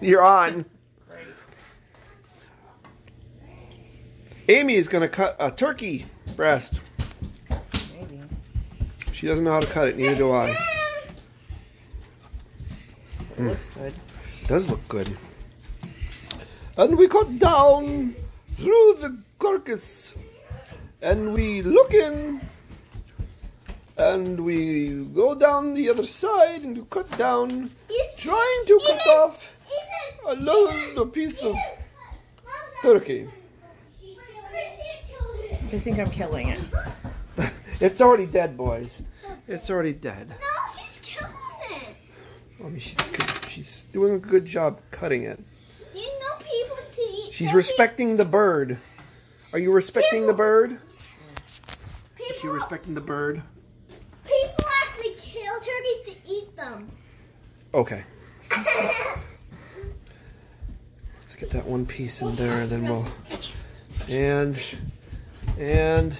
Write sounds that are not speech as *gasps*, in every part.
You're on. Great. Amy is going to cut a turkey breast. Maybe. She doesn't know how to cut it, neither do I. It looks good. It does look good. And we cut down through the carcass. And we look in. And we go down the other side and you cut down, trying to cut off a little piece of turkey. I think I'm killing it. *laughs* It's already dead, boys. It's already dead. No, she's killing it. I mean, she's she's doing a good job cutting it. You know people to eat. She's turkey. respecting the bird. Are you respecting the bird? Is she respecting the bird? people actually kill turkeys to eat them. Okay. *laughs* Get that one piece in there, and then we'll. And. And.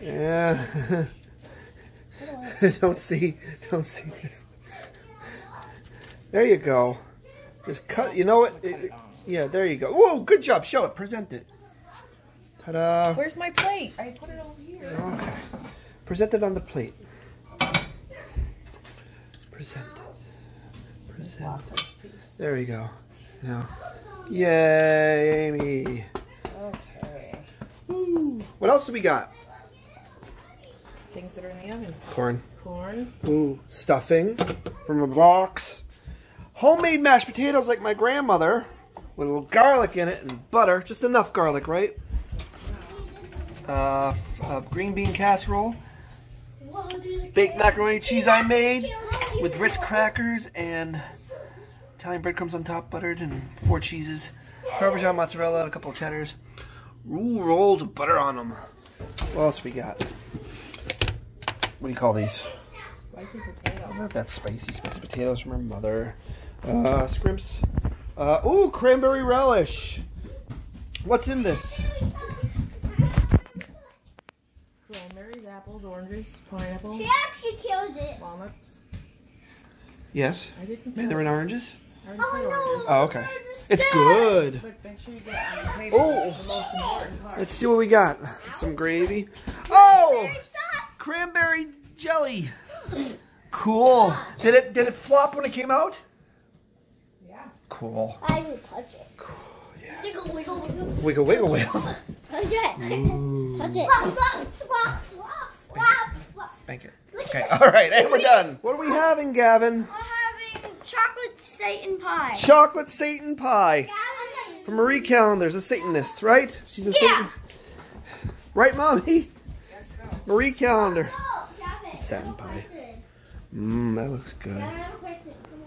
Yeah. *laughs* don't see. Don't see this. There you go. Just cut. You know what? It- yeah, there you go. Whoa, good job. Show it. Present it. Ta-da. Where's my plate? I put it over here. Okay. Present it on the plate. Present Lock this piece. There we go. Now, yay, Amy. Okay. Woo. What else do we got? Things that are in the oven. Corn. Corn. Ooh, stuffing from a box. Homemade mashed potatoes like my grandmother with a little garlic in it and butter. Just enough garlic, right? Uh, uh, green bean casserole. Baked macaroni and cheese I made with Ritz crackers and Italian breadcrumbs on top, buttered, and four cheeses, Parmesan mozzarella, and a couple of cheddars. Ooh, rolls of butter on them. What else we got? What do you call these? Spicy potato. Not that spicy. Spicy potatoes from her mother. Uh, scrimps. Uh, ooh, cranberry relish. What's in this? Cranberries, apples, oranges, pineapple, She actually killed it. walnuts. Yes, I didn't. mandarin kill it. oranges. I Oh no. Oh, okay. It's It's good. Sure you get on the table. Oh. the most important part. Let's see what we got. Some gravy. Oh, Cranberry sauce. cranberry jelly. *gasps* Cool. Did it did it flop when it came out? yeah. Cool. I didn't touch it. Cool. Yeah. Wiggle, wiggle, wiggle. Wiggle wiggle wiggle. *laughs* Touch it. Ooh. Touch it. Flop, flop, flop, flop, flop, flop. Spank it. Look Okay. All right. And we're done. What are we having, Gavin? Uh, We're having chocolate Satan pie. Chocolate Satan pie. From Marie Callender's a Satanist, right? She's a Yeah. Satan. Right, mommy? Marie Callender. Oh, Satin I have a pie. Mmm, that looks good. Gavin, I have a question. Come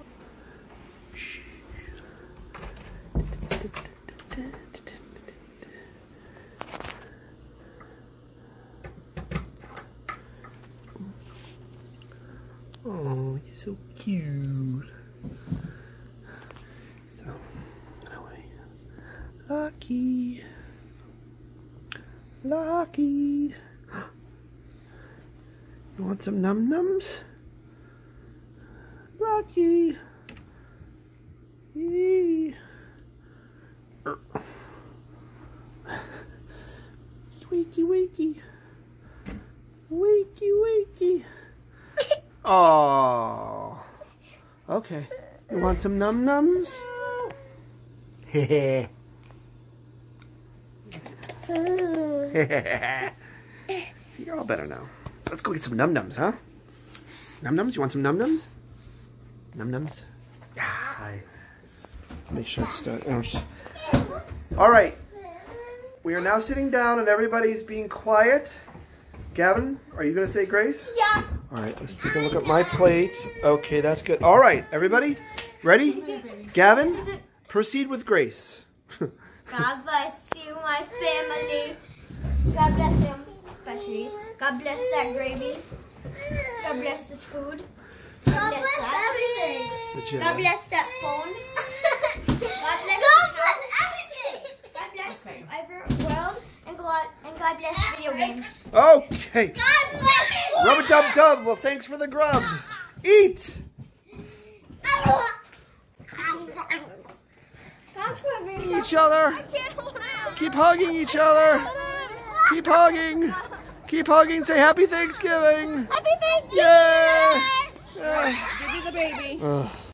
on. Oh, he's so cute. So, anyway. Lachy. Lachy. You want some num nums? Lachy. Eee. Er. Wakey, wakey. Wakey, wakey. Oh. Okay. You want some num nums? Heh. *laughs* *laughs* You're all better now. Let's go get some num nums, huh? Num nums? You want some num nums? Num nums? Yeah. Hi. Make sure it's uh, done. oh, All right. We are now sitting down and everybody's being quiet. Gavin, are you going to say grace? Yeah. All right, let's take a look at my plate. Okay, that's good. All right, everybody, ready? *laughs* Gavin, proceed with grace. *laughs* God bless you, my family. God bless him, especially. God bless that gravy. God bless this food. God, bless, everything. Good God bless that phone. *laughs* God bless. God bless everything. God bless Okay. every world, and God and God bless video games. Okay. God bless. Rub a dub dub. Well, thanks for the grub. Eat. That's Each other. can't hold out. Keep hugging each other. Keep hugging. Keep hugging. Say happy Thanksgiving. Happy Thanksgiving! Yay. Give me the baby. Ugh.